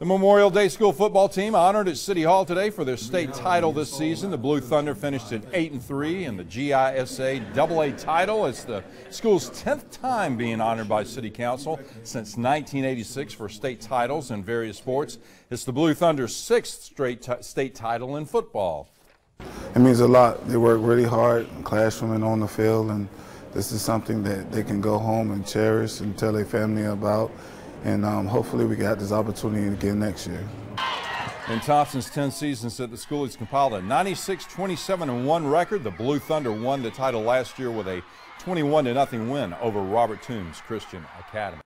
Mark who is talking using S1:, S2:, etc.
S1: The Memorial Day School football team honored at City Hall today for their state title this season. The Blue Thunder finished at 8 and 3 in the GISA AA title. It's the school's 10th time being honored by City Council since 1986 for state titles in various sports. It's the Blue Thunder's sixth straight state title in football.
S2: It means a lot. They work really hard in classroom and on the field, and this is something that they can go home and cherish and tell their family about and um, hopefully we get this opportunity again next year.
S1: In Thompson's 10 seasons at the school, he's compiled a 96 27 1 record. The Blue Thunder won the title last year with a 21 0 win over Robert Toombs Christian Academy.